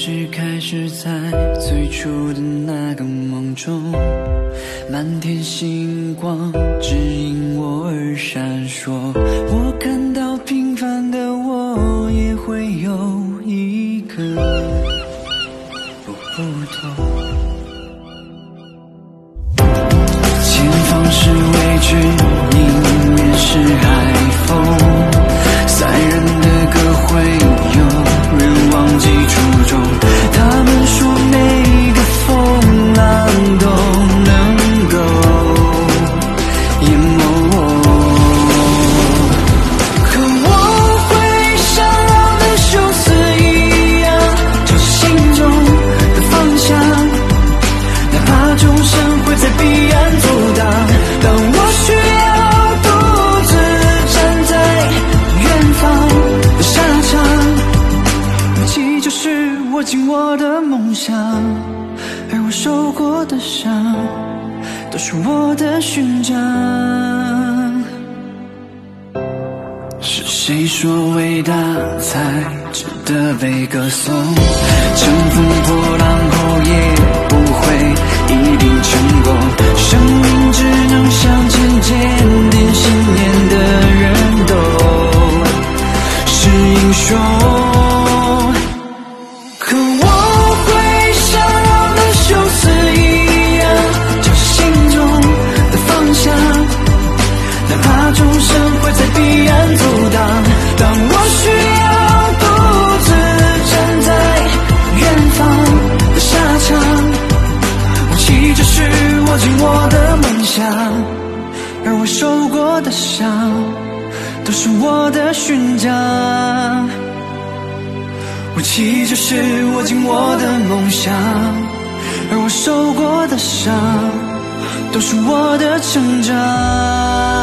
是开始在最初的那个梦中，满天星光指引我而闪烁。我看到平凡的我，也会有一个不同。前方是未知，迎面是海握紧我的梦想，而我受过的伤，都是我的勋章。是谁说伟大才值得被歌颂？乘风破浪后也可我会像奥德休斯一样朝着心中的方向哪怕众神会在彼岸阻挡当我需要独自站在远方的沙场武器就是握紧我的梦想而我受过的伤都是我的勋章武器就是握紧我的梦想，而我受过的伤。都是我的成长。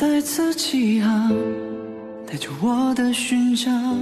再次起航，带着我的勋章。